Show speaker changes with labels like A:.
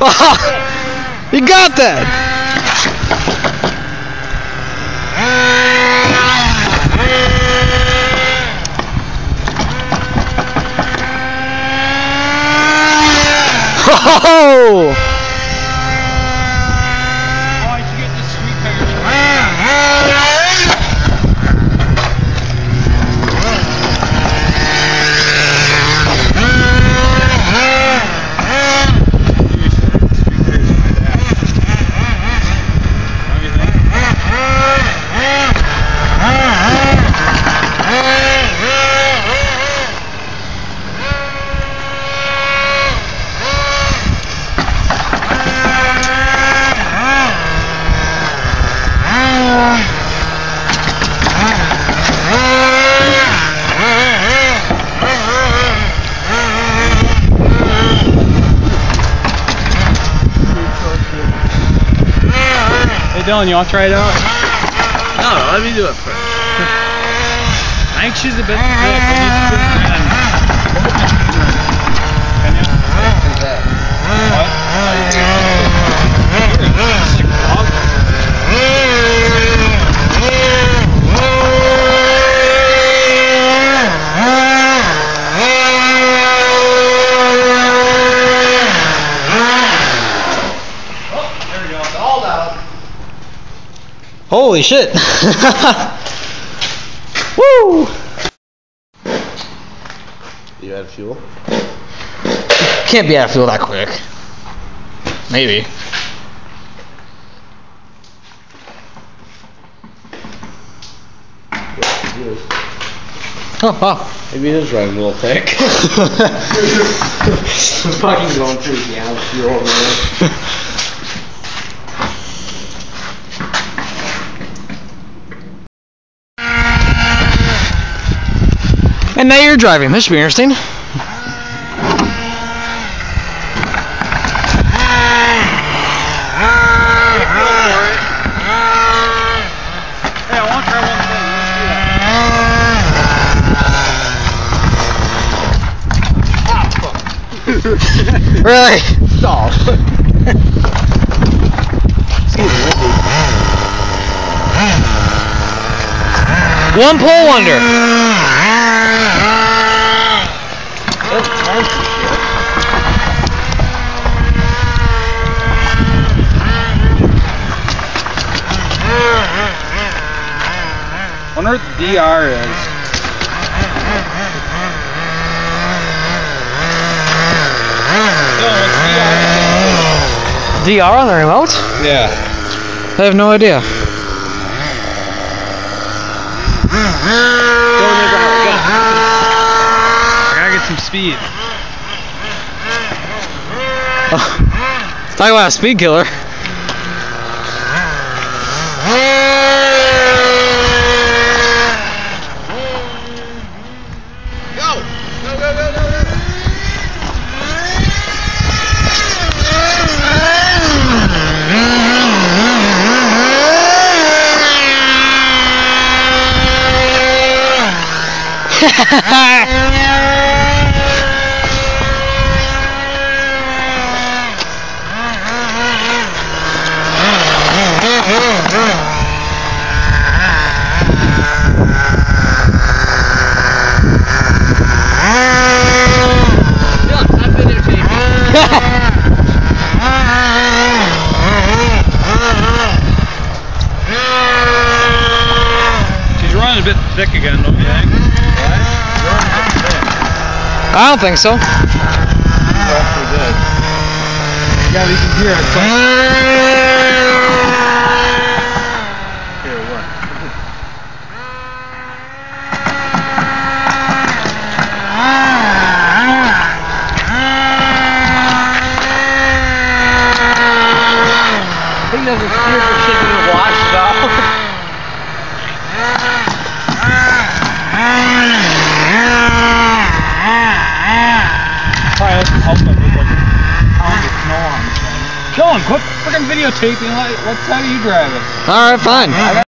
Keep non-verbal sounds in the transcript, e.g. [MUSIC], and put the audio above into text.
A: [LAUGHS] you got that! [LAUGHS] Oh!
B: Hey Dylan, you want to try it out?
C: No, no, let me do it first.
B: I think she's a bit. [LAUGHS] [LAUGHS]
A: Holy shit! [LAUGHS] Woo!
C: You add fuel?
A: Can't be out of fuel that quick. Maybe. Oh, wow.
C: Maybe it is running a little thick. [LAUGHS] [LAUGHS] fucking going through the gallon of fuel, man.
A: And now you're driving. This should be interesting.
B: Hey, I want to try one thing. Let's do that.
A: Really?
C: Stop.
A: One pull wonder.
C: That's fancy shit.
B: Wonder what the DR is. DR?
A: On the remote?
C: Yeah.
A: I have no idea.
B: I gotta get some speed. [LAUGHS]
A: Talk about a speed killer.
B: 哈 [LAUGHS] 哈
A: I don't think so.
B: Yeah, we can hear it. Here, what?
C: He doesn't steer for shit being washed out. [LAUGHS]
B: I'm videotaping. Let, let's have you drive it.
A: All right, fine.